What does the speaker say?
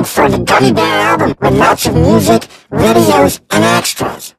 look for the Gummy Bear album with lots of music, videos, and extras.